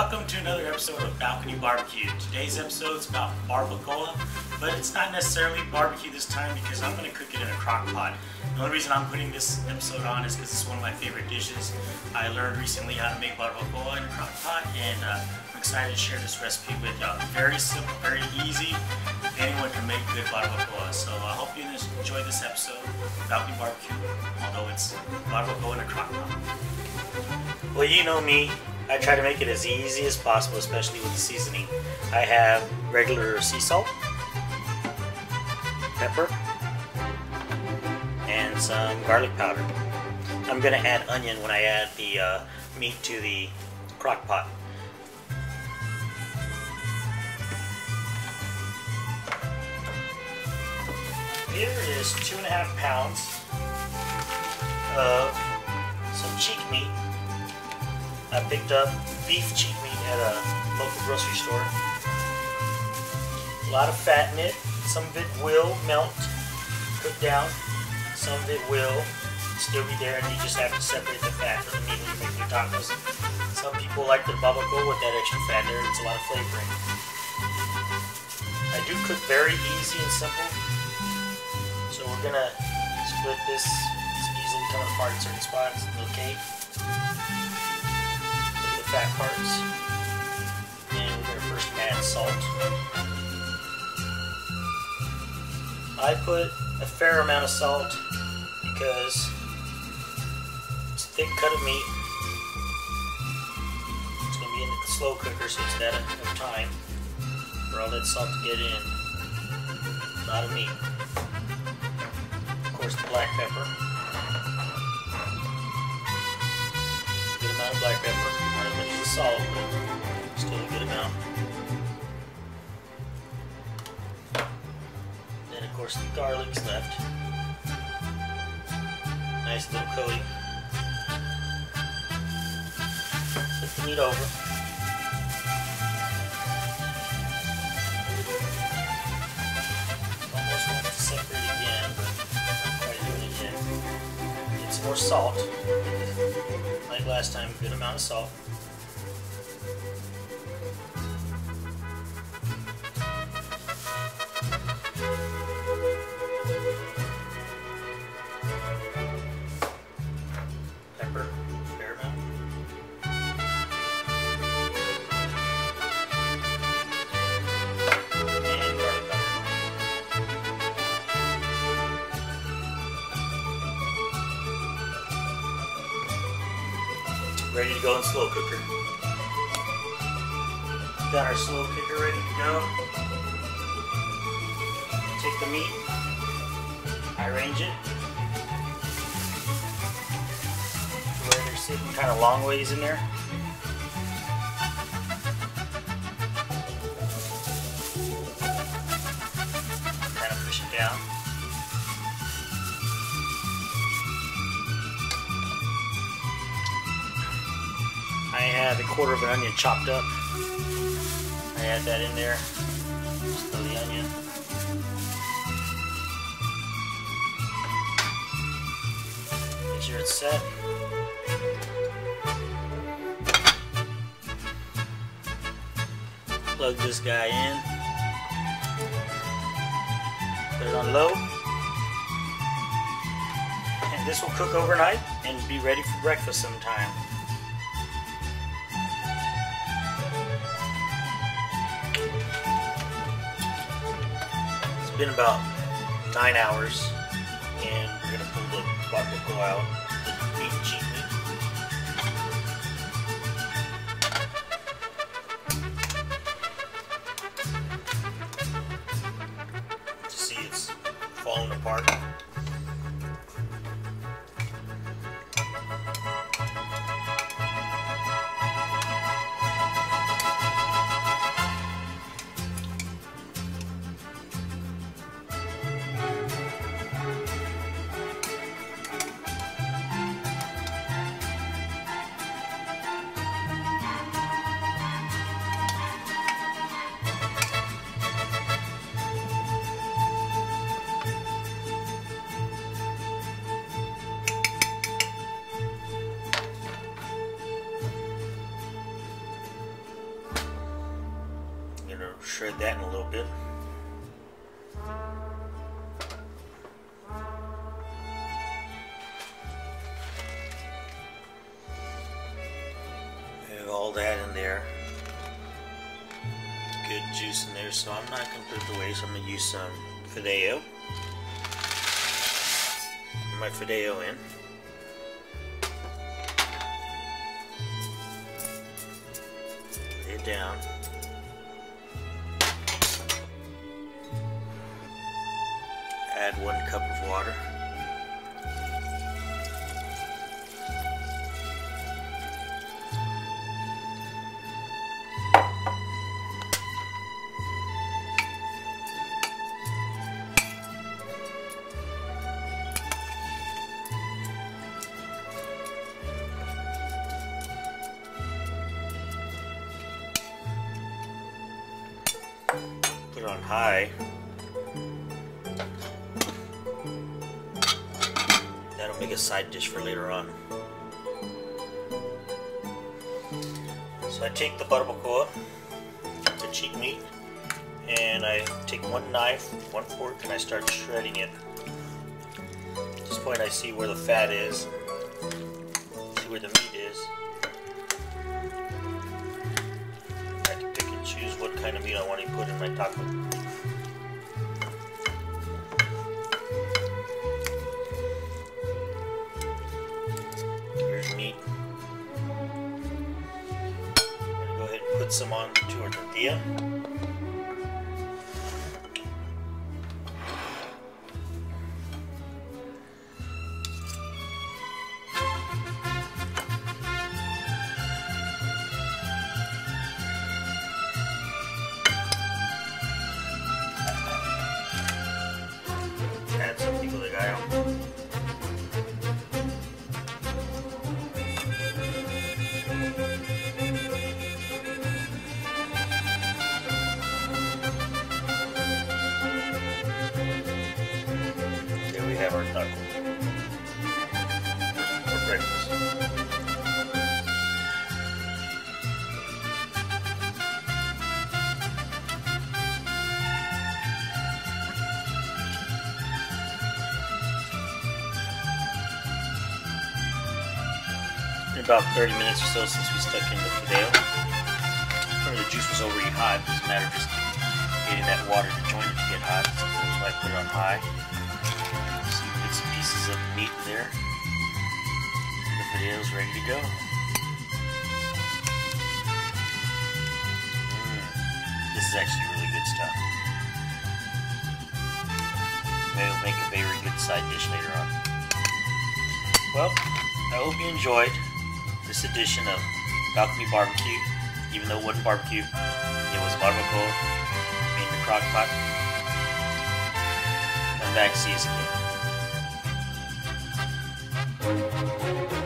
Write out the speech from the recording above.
Welcome to another episode of Balcony Barbecue. Today's episode is about barbacoa, but it's not necessarily barbecue this time because I'm going to cook it in a crock pot. The only reason I'm putting this episode on is because it's one of my favorite dishes. I learned recently how to make barbacoa in a crock pot, and uh, I'm excited to share this recipe with y'all. Very simple, very easy. Anyone can make good barbacoa. So I hope you enjoy this episode of Balcony Barbecue, although it's barbacoa in a crock pot. Well, you know me. I try to make it as easy as possible, especially with the seasoning. I have regular sea salt, pepper, and some garlic powder. I'm going to add onion when I add the uh, meat to the crock pot. Here is two and a half pounds of some cheek meat I picked up beef cheek meat at a local grocery store. A lot of fat in it. Some of it will melt, cook down. Some of it will still be there, and you just have to separate the fat from the meat when you make your tacos. Some people like the barbacoa with that extra fat there. It's a lot of flavoring. I do cook very easy and simple, so we're gonna split this. It's easily coming apart in certain spots. Little cake fat parts. And we're going to first add salt. I put a fair amount of salt because it's a thick cut of meat. It's going to be in the slow cooker so it's got enough time for all that salt to get in. A lot of meat. Of course the black pepper. Good amount of black pepper still a good amount. Then of course the garlic's left. Nice little coating. Put the meat over. Almost wants to separate again, but not quite doing it yet. Get some more salt. Like last time, a good amount of salt. Ready to go in slow cooker. Got our slow cooker ready to go. Take the meat, I arrange it where they're sitting kind of long ways in there. Kind of push it down. Have a quarter of an onion chopped up. I add that in there. Just throw the onion. Make sure it's set. Plug this guy in. Put it on low. And this will cook overnight and be ready for breakfast sometime. Been about nine hours, and we're gonna pull the barbacoa out, the meat. It's falling apart. Shred that in a little bit. Have all that in there. Good juice in there, so I'm not going to put it away, so I'm going to use some Fideo. Put My Fideo in. Lay it down. Add one cup of water. Put it on high. Make a side dish for later on. So I take the barbacoa, the cheek meat, and I take one knife, one fork, and I start shredding it. At this point I see where the fat is, see where the meat is. I can pick and choose what kind of meat I want to put in my taco. Put some on to our tortilla. Taco for breakfast. about 30 minutes or so since we stuck in the fideo. Remember the juice was already hot, it doesn't matter just getting that water to join it to get hot. So I put it on high there. The fideo's ready to go. Mm, this is actually really good stuff. It'll make a very good side dish later on. Well, I hope you enjoyed this edition of Balcony Barbecue. Even though it wasn't barbecue, it was barbacoa made in the crock pot. Come back, see us again. Thank you.